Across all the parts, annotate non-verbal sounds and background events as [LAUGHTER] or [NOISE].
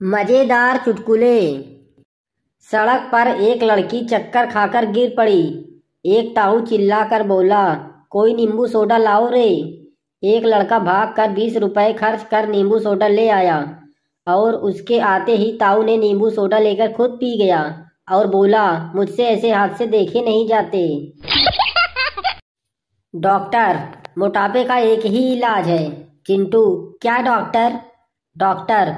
मज़ेदार चुटकुले। सड़क पर एक लड़की चक्कर खाकर गिर पड़ी। एक ताऊ चिल्लाकर बोला, कोई नींबू सोडा लाओ रे। एक लड़का भागकर बीस रुपए खर्च कर नींबू सोडा ले आया और उसके आते ही ताऊ ने नींबू सोडा लेकर खुद पी गया और बोला, मुझसे ऐसे हादसे देखे नहीं जाते। डॉक्टर, मोटापे का एक ही इलाज है। चिंटू, क्या डॉक्टर? डॉक्टर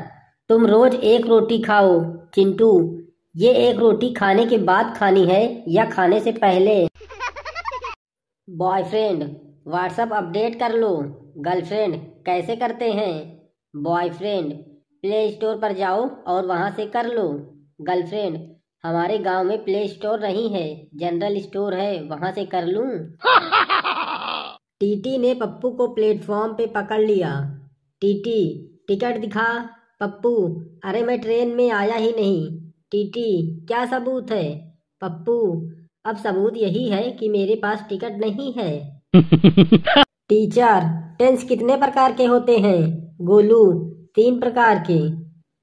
तुम रोज एक रोटी खाओ। चिंटू ये एक रोटी खाने के बाद खानी है या खाने से पहले? बॉयफ्रेंड व्हाट्सअप अपडेट कर लो। गर्लफ्रेंड कैसे करते हैं? बॉयफ्रेंड प्ले स्टोर पर जाओ और वहाँ से कर लो। गर्लफ्रेंड हमारे गाँव में प्ले स्टोर नहीं है जनरल स्टोर है वहाँ से कर लूँ? [LAUGHS] टीटी ने पप्पू को प्लेटफॉर्म पे पकड़ लिया। टीटी टिकट दिखा। पप्पू अरे मैं ट्रेन में आया ही नहीं। टीटी क्या सबूत है? पप्पू अब सबूत यही है कि मेरे पास टिकट नहीं है। [LAUGHS] टीचर टेंस कितने प्रकार के होते हैं? गोलू तीन प्रकार के।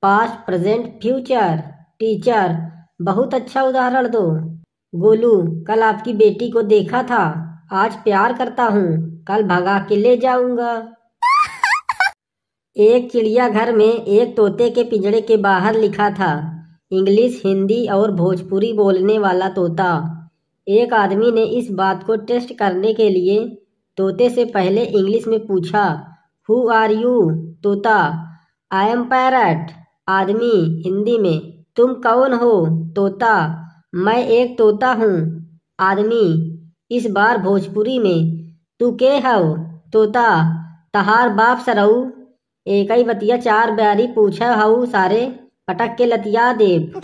Past present future. टीचर बहुत अच्छा उदाहरण दो। गोलू कल आपकी बेटी को देखा था। आज प्यार करता हूँ। कल भगा के ले जाऊँगा। एक चिड़ियाघर में एक तोते के पिंजड़े के बाहर लिखा था, इंग्लिश, हिंदी और भोजपुरी बोलने वाला तोता। एक आदमी ने इस बात को टेस्ट करने के लिए तोते से पहले इंग्लिश में पूछा हु आर यू तोता? आई एम पैरट आदमी हिंदी में, तुम कौन हो, तोता? मैं एक तोता हूँ। आदमी, इस बार भोजपुरी में, तू के हो, तोता? तहार बाप सरऊ एक ही बतिया चार बैरी पूछा हऊ सारे पटक के लतिया देव